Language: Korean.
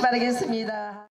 바라겠습니다.